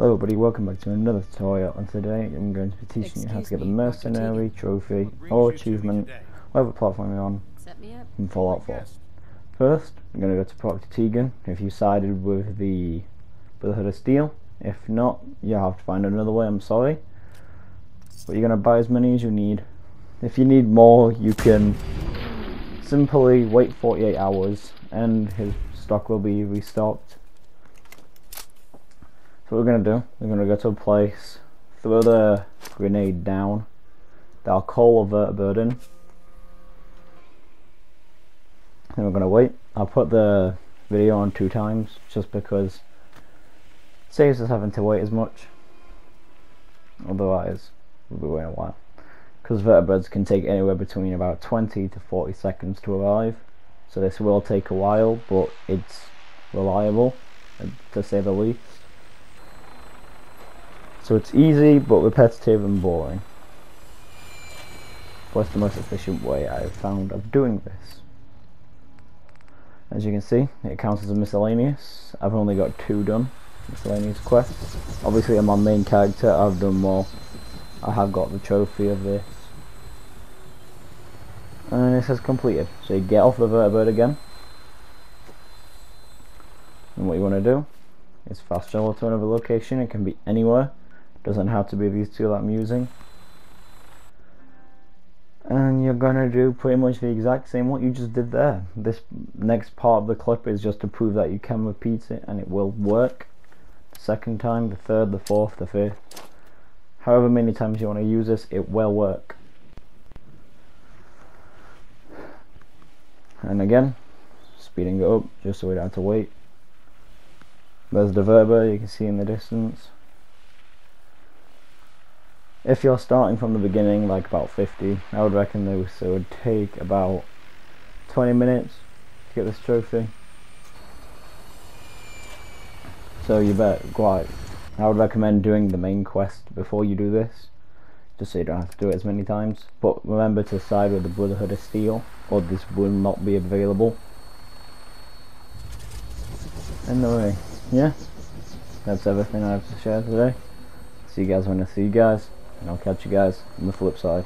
Hello everybody, welcome back to another tutorial and today I'm going to be teaching you how to get the Mercenary Trophy or Achievement, whatever platform you're on, in Fallout 4. First, I'm going to go to Proctor Teagan if you sided with the Brotherhood of Steel. If not, you'll have to find another way, I'm sorry. But you're going to buy as many as you need. If you need more, you can simply wait 48 hours and his stock will be restocked so what we're to do, we're to go to a place, throw the grenade down, that'll call a bird in, then we're to wait. I'll put the video on two times, just because it saves us having to wait as much, otherwise we'll be waiting a while. Because vertibirds can take anywhere between about 20 to 40 seconds to arrive, so this will take a while, but it's reliable, uh, to say the least. So it's easy but repetitive and boring. What's the most efficient way I've found of doing this? As you can see, it counts as a miscellaneous. I've only got two done, miscellaneous quests. Obviously I'm my main character, I've done more. I have got the trophy of this. And it says completed. So you get off the vertibird again. And what you want to do is fast travel to another location, it can be anywhere doesn't have to be these two that I'm using. And you're gonna do pretty much the exact same what you just did there. This next part of the clip is just to prove that you can repeat it and it will work. The second time the third the fourth the fifth. However many times you want to use this it will work. And again speeding it up just so we don't have to wait. There's the vertibird you can see in the distance if you're starting from the beginning like about 50 I would reckon this would take about 20 minutes to get this trophy. So you bet quite. I would recommend doing the main quest before you do this just so you don't have to do it as many times. But remember to side with the Brotherhood of Steel or this will not be available. Anyway yeah. That's everything I have to share today. See you guys when I see you guys and I'll catch you guys on the flip side.